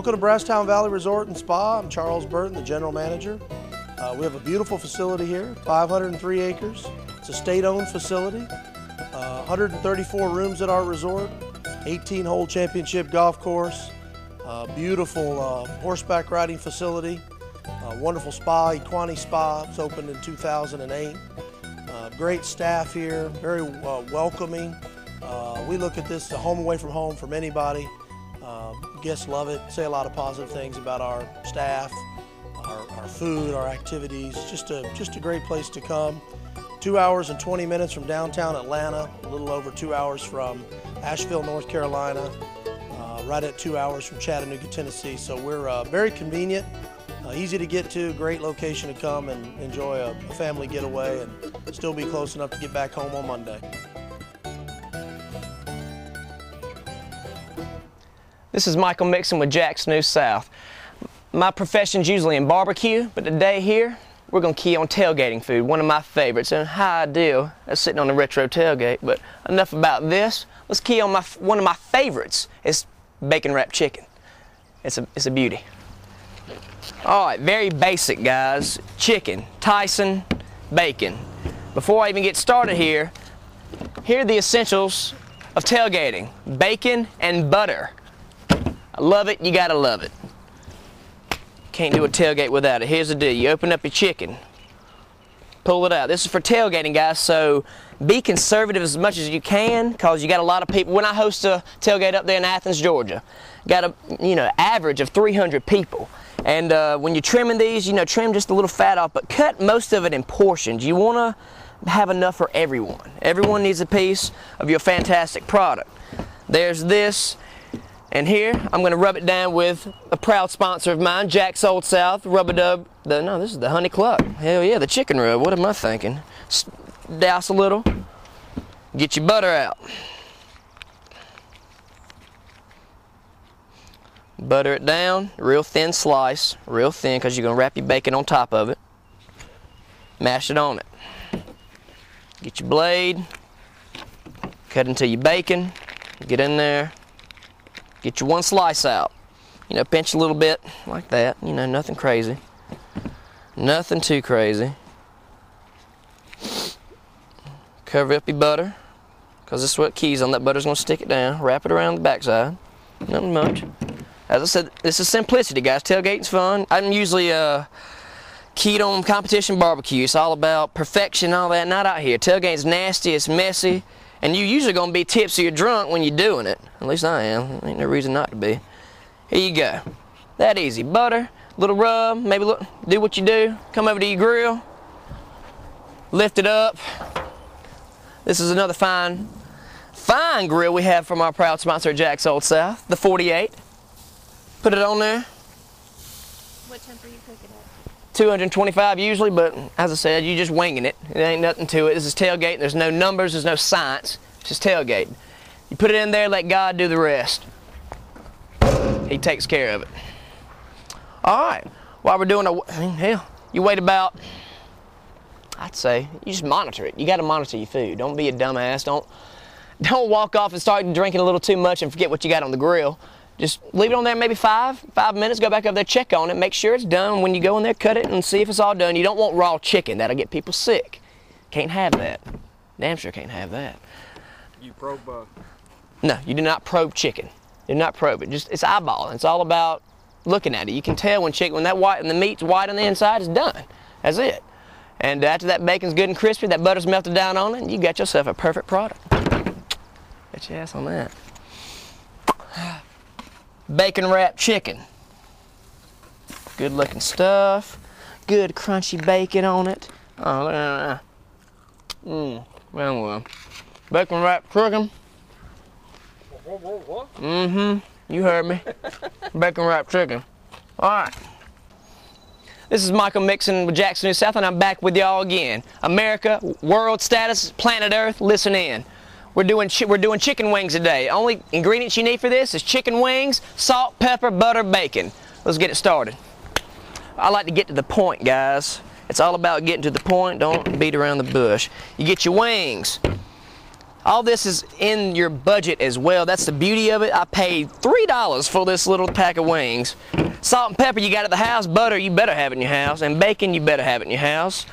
Welcome to Brasstown Valley Resort and Spa. I'm Charles Burton, the general manager. Uh, we have a beautiful facility here, 503 acres. It's a state-owned facility, uh, 134 rooms at our resort, 18-hole championship golf course, uh, beautiful uh, horseback riding facility, wonderful spa, Equani Spa. It's opened in 2008. Uh, great staff here, very uh, welcoming. Uh, we look at this a home away from home from anybody. Guests love it, say a lot of positive things about our staff, our, our food, our activities. Just a, just a great place to come. Two hours and 20 minutes from downtown Atlanta, a little over two hours from Asheville, North Carolina, uh, right at two hours from Chattanooga, Tennessee. So we're uh, very convenient, uh, easy to get to, great location to come and enjoy a, a family getaway and still be close enough to get back home on Monday. This is Michael Mixon with Jack's New South. My profession's usually in barbecue, but today here, we're gonna key on tailgating food, one of my favorites, and how I do is sitting on a retro tailgate. But enough about this. Let's key on my one of my favorites is bacon wrapped chicken. It's a it's a beauty. All right, very basic, guys. Chicken, Tyson, bacon. Before I even get started here, here are the essentials of tailgating. Bacon and butter. I love it, you gotta love it. Can't do a tailgate without it. Here's the deal, you open up your chicken, pull it out. This is for tailgating, guys, so be conservative as much as you can because you got a lot of people. When I host a tailgate up there in Athens, Georgia, got a, you know, average of 300 people. And uh, when you're trimming these, you know, trim just a little fat off, but cut most of it in portions. You want to have enough for everyone. Everyone needs a piece of your fantastic product. There's this, and here I'm to rub it down with a proud sponsor of mine, Jack's Old South Rub-a-Dub. The, no, this is the Honey Cluck. Hell yeah, the chicken rub. What am I thinking? Douse a little. Get your butter out. Butter it down, real thin slice, real thin because you're to wrap your bacon on top of it. Mash it on it. Get your blade, cut into your bacon, get in there, get your one slice out. You know, pinch a little bit like that, you know, nothing crazy. Nothing too crazy. Cover up your butter, because this is what keys on that butter's to stick it down. Wrap it around the backside. Nothing much. As I said, this is simplicity, guys. Tailgating's fun. I'm usually uh, keyed on competition barbecue. It's all about perfection all that. Not out here. Tailgating's nasty, it's messy, and you're usually to be tipsy or drunk when you're doing it. At least I am. Ain't no reason not to be. Here you go. That easy. Butter, little rub, maybe look, do what you do. Come over to your grill, lift it up. This is another fine, fine grill we have from our proud sponsor, Jack's Old South, the 48. Put it on there. What temp you? 225 usually, but as I said, you just winging it. It ain't nothing to it. This is tailgate. There's no numbers. There's no science. It's just tailgate. You put it in there, let God do the rest. He takes care of it. All right. While we're doing a, hell, you wait about, I'd say, you just monitor it. You got to monitor your food. Don't be a dumbass. Don't, don't walk off and start drinking a little too much and forget what you got on the grill. Just leave it on there maybe five, five minutes, go back up there, check on it, make sure it's done. When you go in there, cut it and see if it's all done. You don't want raw chicken, that'll get people sick. Can't have that. Damn sure can't have that. You probe uh... No, you do not probe chicken. You do not probe it. Just it's eyeballing. It's all about looking at it. You can tell when chicken, when that white and the meat's white on the inside, it's done. That's it. And after that bacon's good and crispy, that butter's melted down on it, and you got yourself a perfect product. Bet your ass on that bacon wrapped chicken. Good looking stuff. Good crunchy bacon on it. Oh, look at that. Mmm, well, well. Bacon wrapped chicken. Mm-hmm, you heard me. bacon wrapped chicken. All right. This is Michael Mixon with Jack's New South, and I'm back with y'all again. America, world status, planet Earth, listen in. We're doing, we're doing chicken wings today. Only ingredients you need for this is chicken wings, salt, pepper, butter, bacon. Let's get it started. I like to get to the point, guys. It's all about getting to the point. Don't beat around the bush. You get your wings. All this is in your budget as well. That's the beauty of it. I paid $3 for this little pack of wings. Salt and pepper you got at the house. Butter you better have in your house. And bacon you better have in your house.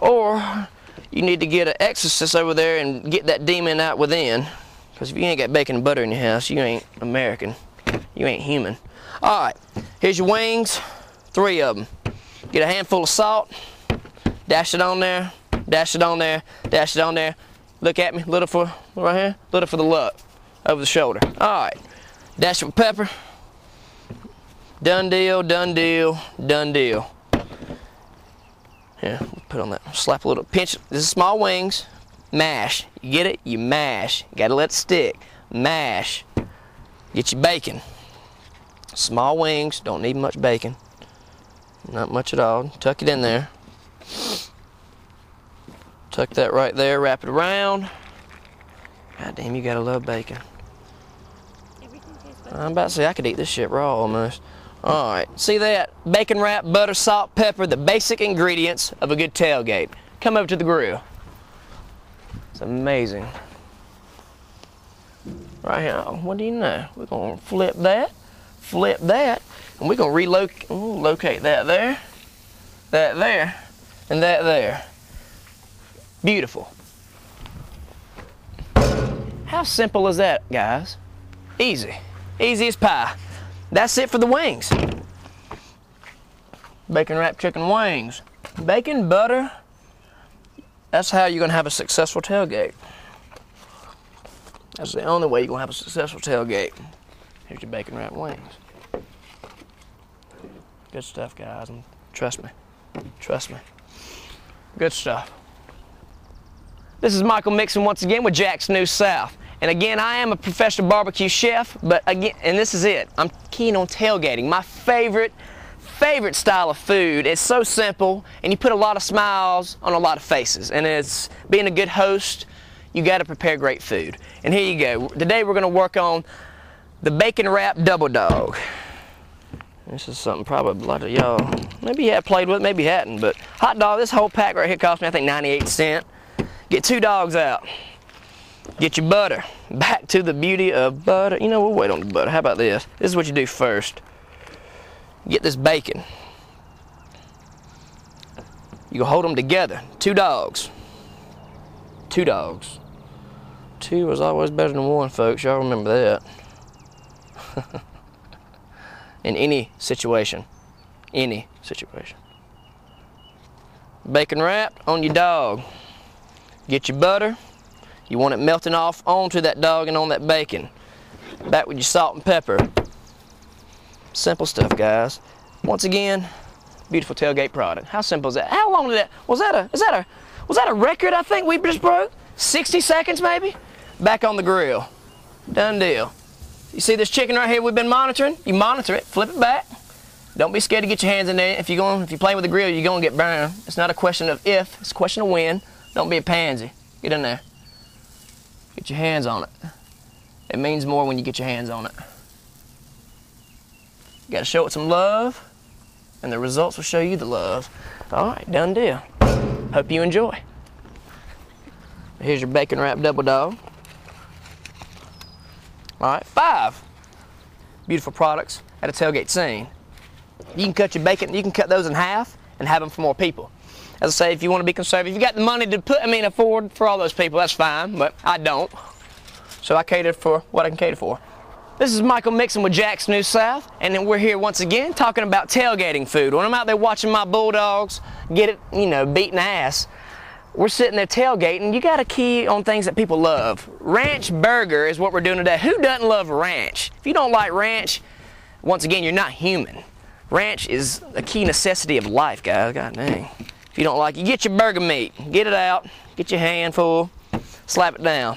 Or you need to get an exorcist over there and get that demon out within. Because if you ain't got bacon and butter in your house, you ain't American. You ain't human. All right, here's your wings. Three of them. Get a handful of salt. Dash it on there. Dash it on there. Dash it on there. Look at me, little for right here, little for the luck, over the shoulder. All right, dash it with pepper. Done deal, done deal, done deal. Here, put on that, slap a little, pinch, this is small wings, mash. You get it? You mash. Gotta let it stick. Mash. Get your bacon. Small wings, don't need much bacon. Not much at all. Tuck it in there. Tuck that right there, wrap it around. God damn, you gotta love bacon. Everything tastes good. I'm about to say I could eat this shit raw almost. All right, see that? Bacon wrap, butter, salt, pepper, the basic ingredients of a good tailgate. Come over to the grill. It's amazing. Right here, what do you know? We're gonna flip that, flip that, and we're gonna relocate, locate that there, that there, and that there. Beautiful. How simple is that, guys? Easy. Easy as pie. That's it for the wings. Bacon wrapped chicken wings. Bacon, butter. That's how you're to have a successful tailgate. That's the only way you're to have a successful tailgate. Here's your bacon wrapped wings. Good stuff, guys. And trust me. Trust me. Good stuff. This is Michael Mixon once again with Jack's New South. And again, I am a professional barbecue chef, but again, and this is it. I'm keen on tailgating. My favorite, favorite style of food. It's so simple, and you put a lot of smiles on a lot of faces. And it's being a good host, you got to prepare great food. And here you go. Today we're going to work on the bacon wrap double dog. This is something probably a lot of y'all maybe you have played with, maybe hadn't, but hot dog, this whole pack right here cost me I think 98 cents. Get two dogs out. Get your butter. Back to the beauty of butter. You know, we'll wait on the butter. How about this? This is what you do first. Get this bacon. You hold them together. Two dogs. Two dogs. Two was always better than one, folks. Y'all remember that. In any situation. Any situation. Bacon wrapped on your dog. Get your butter. You want it melting off onto that dog and on that bacon. Back with your salt and pepper. Simple stuff, guys. Once again, beautiful tailgate product. How simple is that? How long did that? Was that a? Is that a? Was that a record? I think we just broke. 60 seconds, maybe. Back on the grill. Done deal. You see this chicken right here we've been monitoring? You monitor it, flip it back. Don't be scared to get your hands in there. If you're going, if you're playing with the grill, you're gonna get burned. It's not a question of if, it's a question of when. Don't be a pansy. Get in there. Get your hands on it. It means more when you get your hands on it. You gotta show it some love, and the results will show you the love. All right, done deal. Hope you enjoy. Here's your bacon wrap double dog. All right, five beautiful products at a tailgate scene. You can cut your bacon, you can cut those in half and have them for more people. As I say, if you want to be conservative, if you got the money to put, I mean, afford for all those people, that's fine, but I don't. So I cater for what I can cater for. This is Michael Mixon with Jack's New South, and then we're here once again talking about tailgating food. When I'm out there watching my Bulldogs get it, you know, beating ass, we're sitting there tailgating. You got a key on things that people love. Ranch burger is what we're doing today. Who doesn't love ranch? If you don't like ranch, once again, you're not human. Ranch is a key necessity of life, guys. God dang. You don't like it, get your burger meat. Get it out. Get your handful. Slap it down.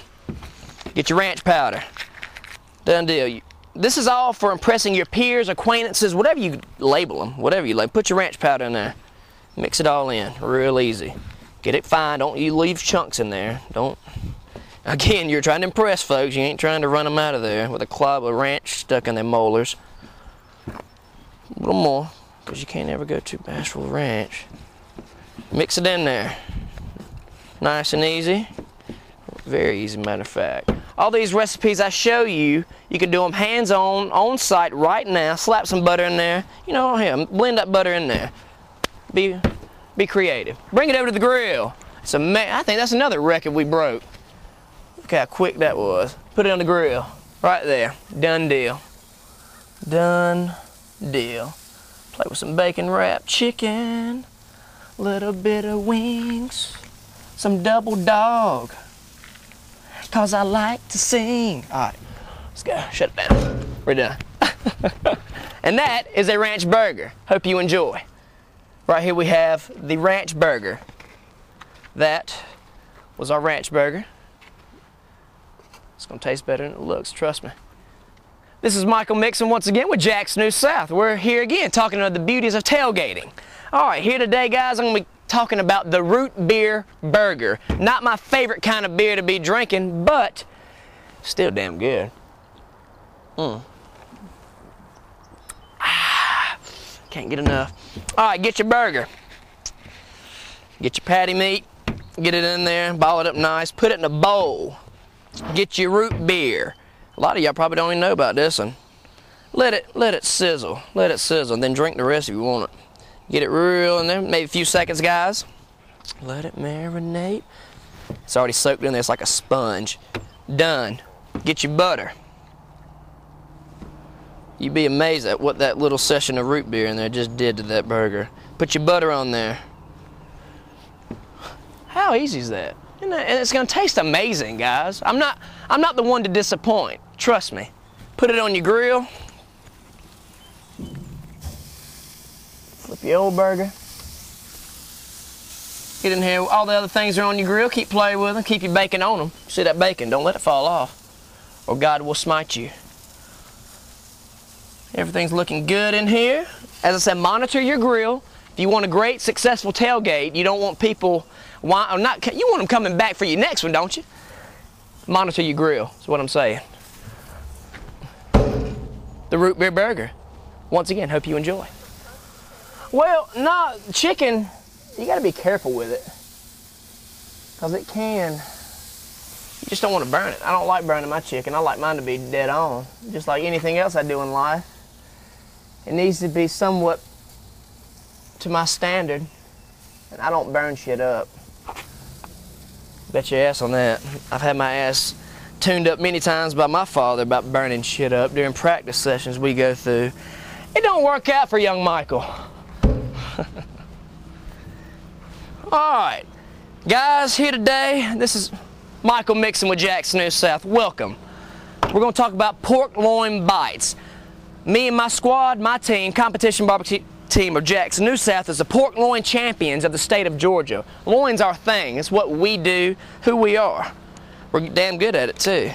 Get your ranch powder. Done deal. This is all for impressing your peers, acquaintances, whatever you label them, whatever you like. Put your ranch powder in there. Mix it all in, real easy. Get it fine. Don't you leave chunks in there. Don't. Again, you're trying to impress folks. You ain't trying to run them out of there with a clod of ranch stuck in their molars. A little more, because you can't ever go too bashful ranch. Mix it in there. Nice and easy. Very easy, matter of fact. All these recipes I show you, you can do them hands-on, on site right now. Slap some butter in there. You know, blend that butter in there. Be, be creative. Bring it over to the grill. It's ama- I think that's another record we broke. Look how quick that was. Put it on the grill. Right there. Done deal. Done deal. Play with some bacon wrapped chicken. Little bit of wings. Some double dog. Cause I like to sing. Alright, let's go. Shut it down. We're done. and that is a ranch burger. Hope you enjoy. Right here we have the ranch burger. That was our ranch burger. It's gonna taste better than it looks, trust me. This is Michael Mixon once again with Jack's New South. We're here again talking about the beauties of tailgating. All right, here today, guys, I'm gonna be talking about the root beer burger. Not my favorite kind of beer to be drinking, but still damn good. Mm. Ah, can't get enough. All right, get your burger. Get your patty meat, get it in there, ball it up nice, put it in a bowl. Get your root beer. A lot of y'all probably don't even know about this one. Let it let it sizzle. Let it sizzle. Then drink the rest if you want it. Get it real in there, maybe a few seconds, guys. Let it marinate. It's already soaked in there. It's like a sponge. Done. Get your butter. You'd be amazed at what that little session of root beer in there just did to that burger. Put your butter on there. How easy is that? And it's gonna taste amazing, guys. I'm not I'm not the one to disappoint. Trust me. Put it on your grill. Flip your old burger. Get in here. All the other things are on your grill. Keep playing with them. Keep your bacon on them. See that bacon? Don't let it fall off, or God will smite you. Everything's looking good in here. As I said, monitor your grill. If you want a great, successful tailgate, you don't want people, or not, you want them coming back for your next one, don't you? Monitor your grill, is what I'm saying. The root beer burger. Once again, hope you enjoy. Well, no, chicken, you gotta be careful with it. Because it can, you just don't want to burn it. I don't like burning my chicken. I like mine to be dead on. Just like anything else I do in life. It needs to be somewhat to my standard. And I don't burn shit up. Bet your ass on that. I've had my ass tuned up many times by my father about burning shit up during practice sessions we go through. It don't work out for young Michael. All right, guys, here today, this is Michael Mixon with Jack's New South. Welcome. We're going to talk about pork loin bites. Me and my squad, my team, competition barbecue team of Jack's New South is the pork loin champions of the state of Georgia. Loin's our thing. It's what we do, who we are. We're damn good at it too.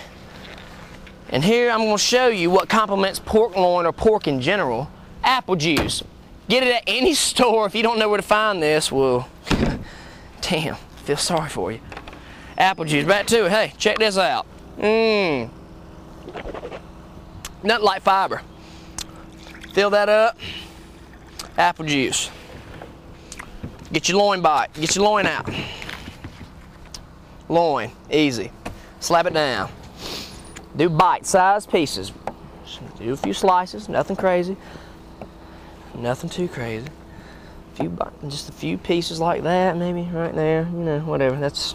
And here I'm going to show you what complements pork loin or pork in general. Apple juice. Get it at any store. If you don't know where to find this, well, damn, feel sorry for you. Apple juice. Back to it. Hey, check this out. Mmm. Nothing like fiber. Fill that up. Apple juice. Get your loin bite. Get your loin out. Loin. Easy. Slap it down. Do bite-sized pieces. Do a few slices. Nothing crazy. Nothing too crazy. A few, just a few pieces like that, maybe right there. You know, whatever. That's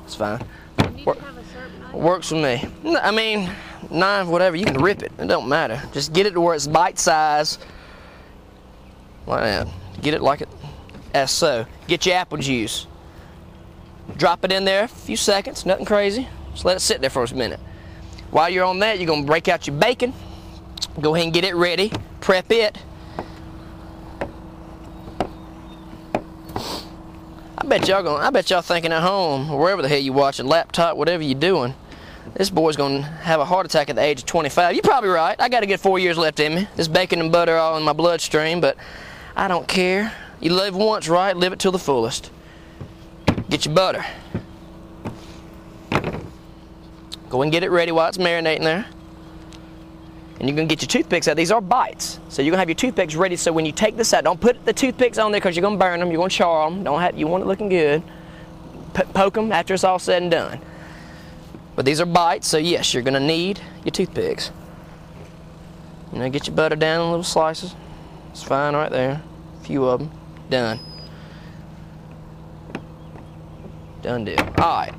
that's fine. Work, works for me. I mean, knife, whatever. You can rip it. It don't matter. Just get it to where it's bite size. Like that. Get it like it as so. Get your apple juice. Drop it in there a few seconds. Nothing crazy. Just let it sit there for a minute. While you're on that, you're gonna break out your bacon. Go ahead and get it ready. Prep it. Bet y'all going I bet y'all thinking at home, or wherever the hell you watching, laptop, whatever you're doing, this boy's gonna have a heart attack at the age of 25. You're probably right. I got to get four years left in me. This bacon and butter all in my bloodstream, but I don't care. You live once, right? Live it to the fullest. Get your butter. Go and get it ready while it's marinating there. And you're gonna get your toothpicks out. These are bites. So you're gonna have your toothpicks ready so when you take this out, don't put the toothpicks on there because you're gonna burn them, you're gonna char them. Don't have, you want it looking good. P poke them after it's all said and done. But these are bites, so yes, you're gonna need your toothpicks. You know, get your butter down in little slices. It's fine right there. A few of them. Done. Done deal. All right.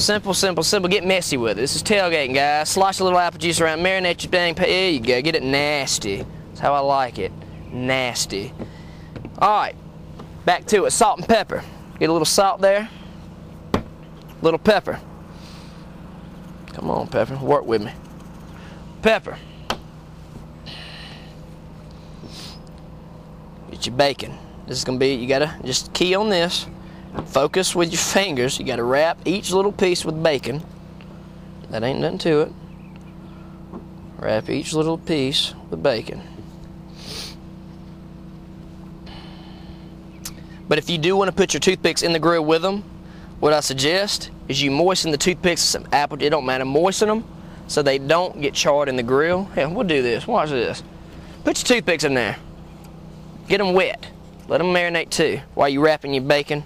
Simple, simple, simple. Get messy with it. This is tailgating, guys. Slice a little apple juice around. Marinate your dang. There you go. Get it nasty. That's how I like it. Nasty. All right. Back to it. Salt and pepper. Get a little salt there. Little pepper. Come on, pepper. Work with me. Pepper. Get your bacon. This is gonna be, you gotta just key on this. Focus with your fingers. You gotta wrap each little piece with bacon. That ain't nothing to it. Wrap each little piece with bacon. But if you do want to put your toothpicks in the grill with them, what I suggest is you moisten the toothpicks with some apple. It don't matter. Moisten them so they don't get charred in the grill. Yeah, we'll do this. Watch this. Put your toothpicks in there. Get them wet. Let them marinate too while you're wrapping your bacon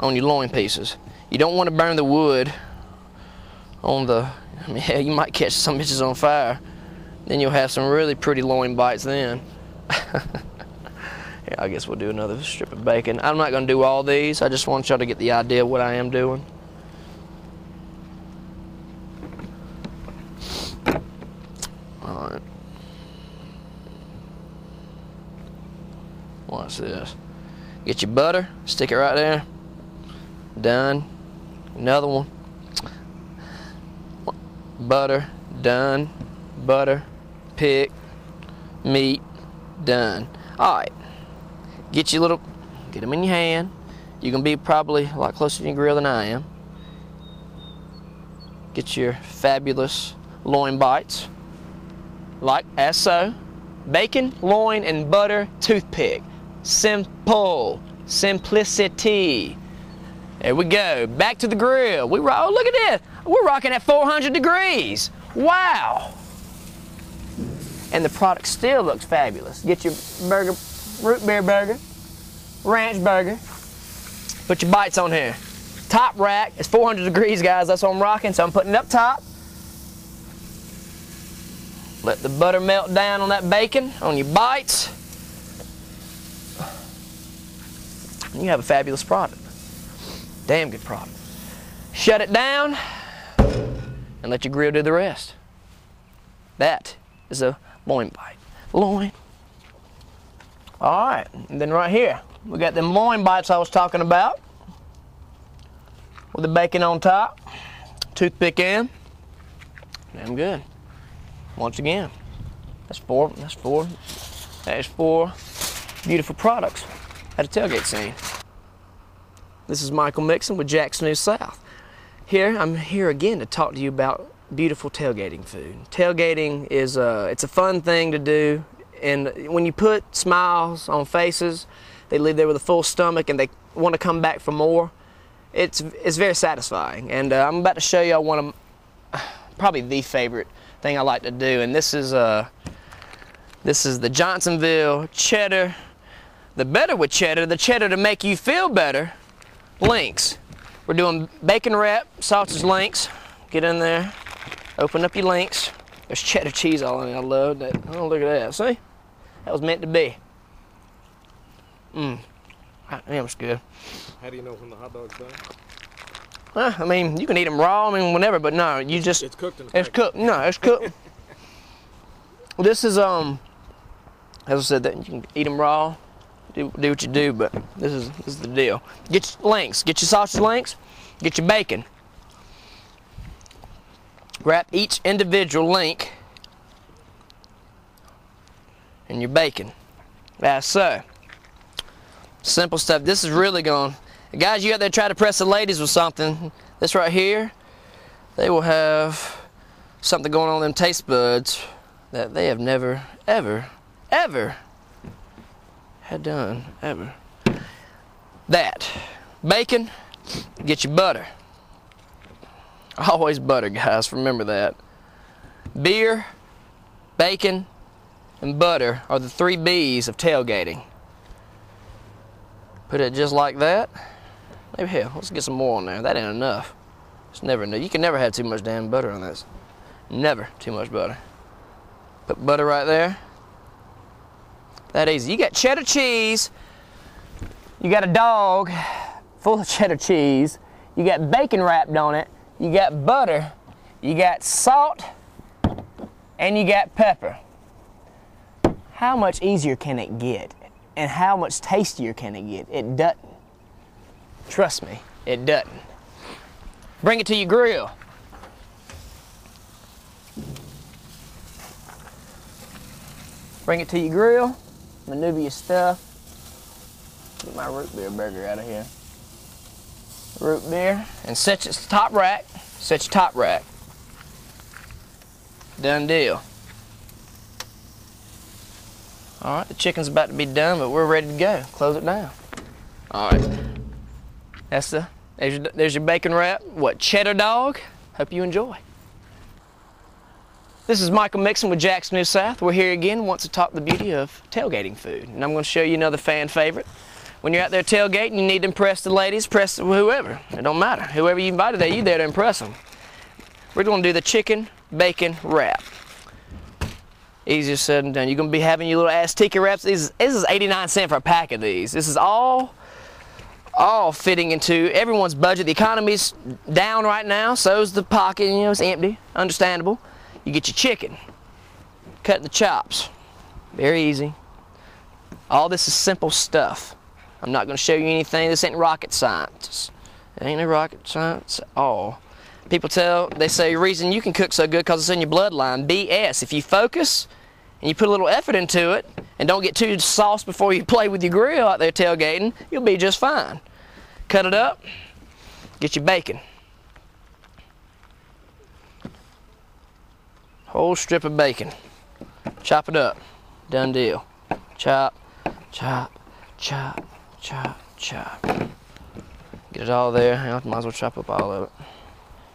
on your loin pieces. You don't want to burn the wood on the, I mean, yeah, you might catch some bitches on fire. Then you'll have some really pretty loin bites then. yeah, I guess we'll do another strip of bacon. I'm not going to do all these. I just want y'all to get the idea of what I am doing. All right. Watch this. Get your butter, stick it right there. Done. Another one. Butter, done. Butter, pick, meat, done. All right. Get your little, get them in your hand. You're gonna be probably a lot closer to your grill than I am. Get your fabulous loin bites, like as so. Bacon, loin, and butter toothpick. Simple. Simplicity. There we go. Back to the grill. We roll. Oh, look at this. We're rocking at 400 degrees. Wow. And the product still looks fabulous. Get your burger, root beer burger, ranch burger. Put your bites on here. Top rack. It's 400 degrees, guys. That's what I'm rocking. So I'm putting it up top. Let the butter melt down on that bacon, on your bites. And you have a fabulous product. Damn good product. Shut it down and let your grill do the rest. That is a loin bite. Loin. All right, and then right here, we got them loin bites I was talking about with the bacon on top, toothpick in. Damn good. Once again, that's four, that's four, that is four beautiful products at a tailgate scene. This is Michael Mixon with Jack's New South. Here, I'm here again to talk to you about beautiful tailgating food. Tailgating is a, it's a fun thing to do, and when you put smiles on faces, they leave there with a full stomach and they want to come back for more. It's it's very satisfying, and uh, I'm about to show you one of probably the favorite thing I like to do, and this is uh this is the Johnsonville cheddar. The better with cheddar, the cheddar to make you feel better, links. We're doing bacon wrap, sausage links. Get in there, open up your links. There's cheddar cheese all in it. I love that. Oh, look at that. See? That was meant to be. Mmm. That was good. How do you know when the hot dog's done? Huh, I mean, you can eat them raw, I mean, whenever, but no, you just. It's cooked in the It's cooked. No, it's cooked. this is um, as I said, that you can eat them raw, do do what you do, but this is this is the deal. Get your links, get your sausage links, get your bacon. Wrap each individual link in your bacon. As so. Simple stuff. This is really going. Guys, you out there try to press the ladies with something. This right here, they will have something going on in them taste buds that they have never, ever, ever had done. Ever. That. Bacon, get your butter. Always butter, guys. Remember that. Beer, bacon, and butter are the three B's of tailgating. Put it just like that. Maybe hell, let's get some more on there. That ain't enough. It's never enough. You can never have too much damn butter on this. Never too much butter. Put butter right there. That easy. You got cheddar cheese. You got a dog full of cheddar cheese. You got bacon wrapped on it. You got butter. You got salt. And you got pepper. How much easier can it get? And how much tastier can it get? It doesn't. Trust me, it doesn't. Bring it to your grill. Bring it to your grill. Maneuver stuff. Get my root beer burger out of here. Root beer. And set your top rack. Set your top rack. Done deal. All right, the chicken's about to be done, but we're ready to go. Close it down. All right. That's the, there's your, there's your bacon wrap. What, cheddar dog? Hope you enjoy. This is Michael Mixon with Jack's New South. We're here again, wants to talk the beauty of tailgating food. And I'm going to show you another fan favorite. When you're out there tailgating, you need to impress the ladies, impress whoever. It don't matter. Whoever you invited there, you're there to impress them. We're going to do the chicken bacon wrap. Easier said than done. You're going to be having your little Azteca wraps. This, this is 89 cents for a pack of these. This is all all fitting into everyone's budget. The economy's down right now, so's the pocket, you know, it's empty, understandable. You get your chicken, cut the chops, very easy. All this is simple stuff. I'm not going to show you anything. This ain't rocket science. It ain't no rocket science at all. People tell, they say, reason you can cook so good because it's in your bloodline. BS. If you focus and you put a little effort into it and don't get too sauce before you play with your grill out there tailgating, you'll be just fine. Cut it up, get your bacon. Whole strip of bacon. Chop it up. Done deal. Chop, chop, chop, chop, chop. Get it all there. I might as well chop up all of it.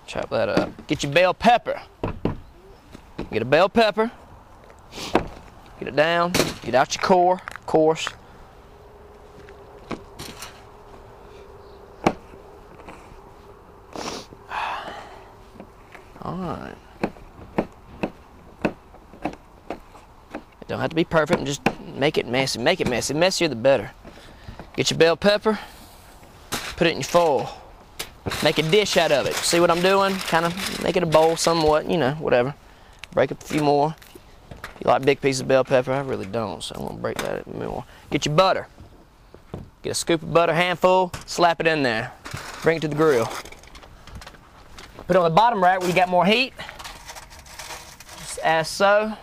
Chop that up. Get your bell pepper. Get a bell pepper. Get it down. Get out your core, of course. All right. Don't have to be perfect. and Just make it messy. Make it messy. Messier the better. Get your bell pepper. Put it in your foil. Make a dish out of it. See what I'm doing? Kind of make it a bowl somewhat. You know, whatever. Break up a few more. You like big pieces of bell pepper? I really don't, so I'm gonna break that up more. Get your butter. Get a scoop of butter, handful, slap it in there. Bring it to the grill. Put it on the bottom rack where you got more heat. Just as so.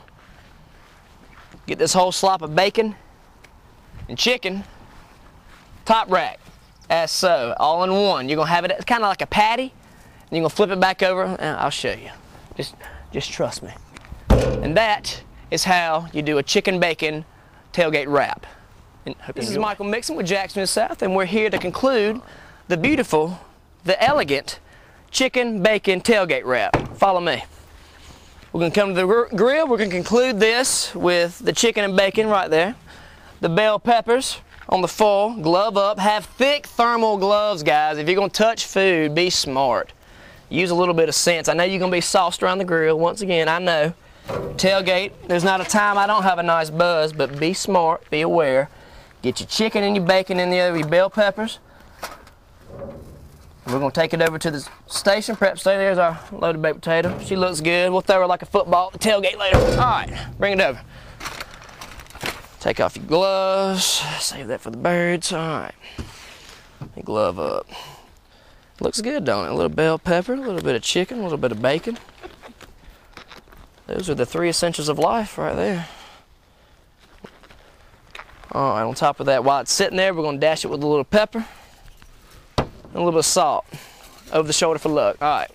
Get this whole slop of bacon and chicken. Top rack, as so, all in one. You're gonna have it kind of like a patty. And you're gonna flip it back over, and I'll show you. Just, just trust me. And that is how you do a chicken bacon tailgate wrap. And this is Michael Mixon with Jackson South, and we're here to conclude the beautiful, the elegant chicken bacon tailgate wrap. Follow me. We're gonna come to the gr- grill. We're gonna conclude this with the chicken and bacon right there. The bell peppers on the full, glove up. Have thick thermal gloves, guys. If you're gonna touch food, be smart. Use a little bit of sense. I know you're gonna be sauced around the grill. Once again, I know. Tailgate, there's not a time I don't have a nice buzz, but be smart, be aware. Get your chicken and your bacon in the your bell peppers. We're gonna take it over to the station, prep station. There's our loaded baked potato. She looks good. We'll throw her like a football at the tailgate later. All right, bring it over. Take off your gloves. Save that for the birds. All right. Glove up. Looks good, don't it? A little bell pepper, a little bit of chicken, a little bit of bacon. Those are the three essentials of life right there. All right, on top of that, while it's sitting there, we're gonna dash it with a little pepper a little bit of salt over the shoulder for luck. All right.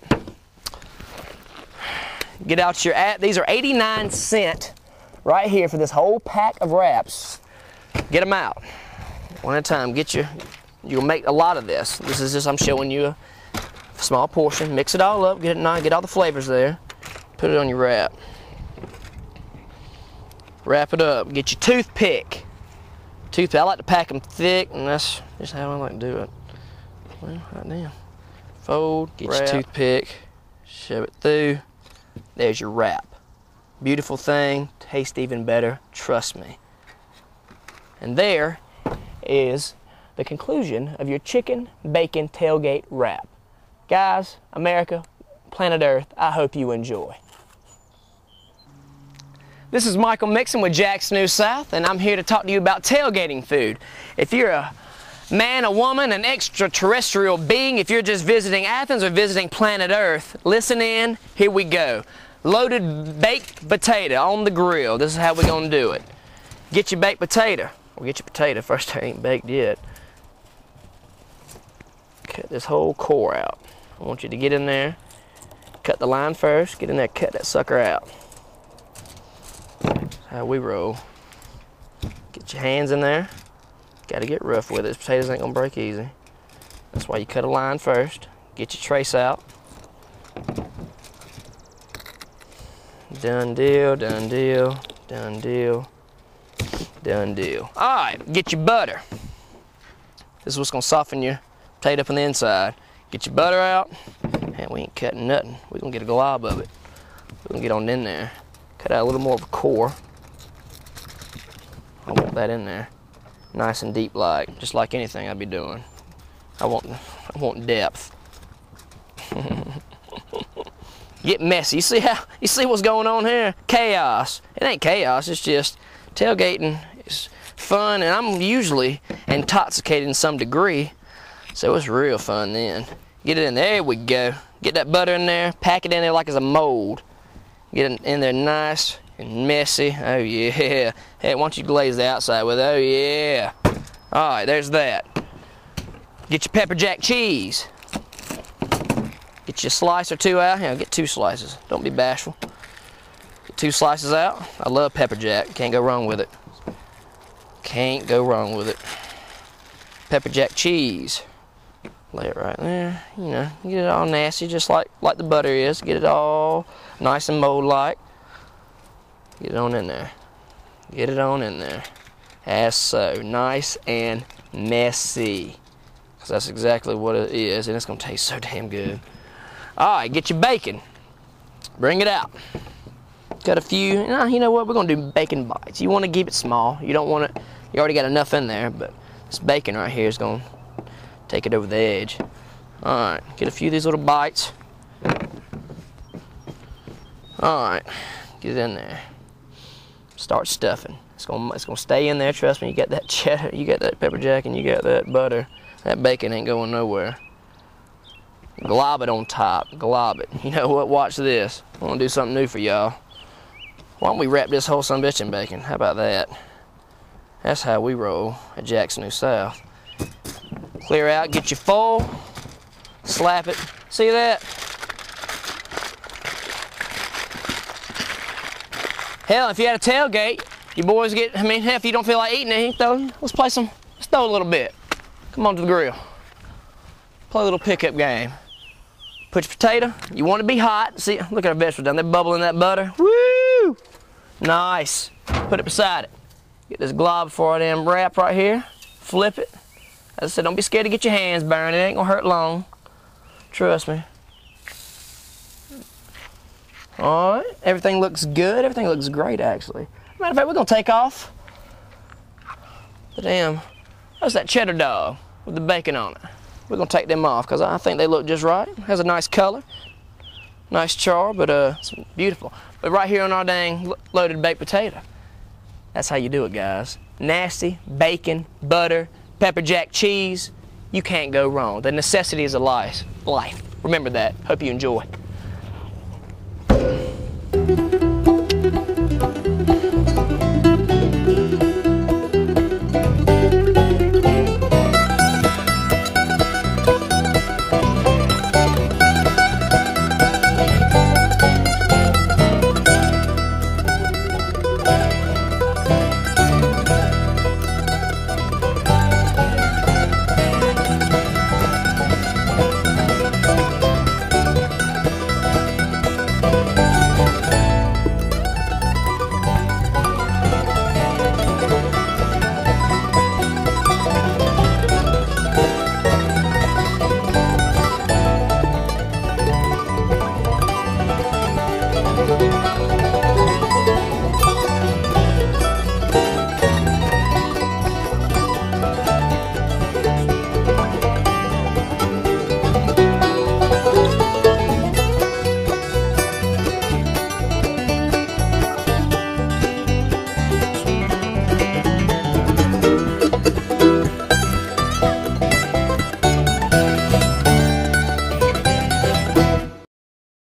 Get out your at. These are 89 cent right here for this whole pack of wraps. Get them out one at a time. Get your. You'll make a lot of this. This is just I'm showing you a small portion. Mix it all up. Get it nice. Get all the flavors there. Put it on your wrap. Wrap it up. Get your toothpick. Toothpick. I like to pack them thick, and that's just how I like to do it. Well, right now. Fold, get Wrap. your toothpick, shove it through. There's your wrap. Beautiful thing, tastes even better, trust me. And there is the conclusion of your chicken bacon tailgate wrap. Guys, America, planet Earth, I hope you enjoy. This is Michael Mixon with Jack's New South, and I'm here to talk to you about tailgating food. If you're a man, a woman, an extraterrestrial being, if you're just visiting Athens or visiting planet Earth, listen in, here we go. Loaded baked potato on the grill. This is how we're gonna do it. Get your baked potato, or get your potato first, it ain't baked yet. Cut this whole core out. I want you to get in there, cut the line first, get in there, cut that sucker out. That's how we roll. Get your hands in there. Got to get rough with it. Potatoes ain't gonna break easy. That's why you cut a line first. Get your trace out. Done deal, done deal, done deal, done deal. All right, get your butter. This is what's gonna soften your potato up on the inside. Get your butter out. And we ain't cutting nothing. We're gonna get a glob of it. We're gonna get on in there. Cut out a little more of a core. I want that in there nice and deep like, just like anything I'd be doing. I want, I want depth. Get messy. You see how, you see what's going on here? Chaos. It ain't chaos, it's just tailgating is fun and I'm usually intoxicated in some degree. So it's real fun then. Get it in there, there we go. Get that butter in there, pack it in there like it's a mold. Get it in there nice and messy. Oh yeah. Hey, why don't you glaze the outside with? Oh yeah. All right, there's that. Get your pepper jack cheese. Get your slice or two out. Yeah, get two slices. Don't be bashful. Get two slices out. I love pepper jack. Can't go wrong with it. Can't go wrong with it. Pepper jack cheese. Lay it right there. You know, get it all nasty, just like like the butter is. Get it all nice and mold-like. Get it on in there. Get it on in there. As so. Nice and messy. Because that's exactly what it is, and it's going to taste so damn good. Alright, get your bacon. Bring it out. Got a few. Nah, you know what? We're going to do bacon bites. You want to keep it small. You don't want it. You already got enough in there, but this bacon right here is going to take it over the edge. Alright, get a few of these little bites. Alright, get it in there start stuffing. It's gonna it's gonna stay in there. Trust me. You got that cheddar, you got that pepper jack, and you got that butter. That bacon ain't going nowhere. Glob it on top. Glob it. You know what? Watch this. I want to do something new for y'all. Why don't we wrap this whole son bitch in bacon? How about that? That's how we roll at Jack's New South. Clear out. Get your foil. Slap it. See that? Hell, if you had a tailgate, you boys get, I mean, if you don't feel like eating it, throw, let's play some, let's throw a little bit. Come on to the grill. Play a little pickup game. Put your potato, you want to be hot. See, look at our vegetables down there bubbling that butter. Woo! Nice. Put it beside it. Get this glob for it in wrap right here. Flip it. As I said, don't be scared to get your hands burned. It ain't gonna hurt long. Trust me. All right, everything looks good. Everything looks great, actually. Matter of fact, we're gonna take off the damn. That's that cheddar dog with the bacon on it. We're gonna take them off because I think they look just right. Has a nice color, nice char, but uh, it's beautiful. But right here on our dang loaded baked potato. That's how you do it, guys. Nasty bacon, butter, pepper jack cheese. You can't go wrong. The necessity is a life. Life. Remember that. Hope you enjoy. Thank you.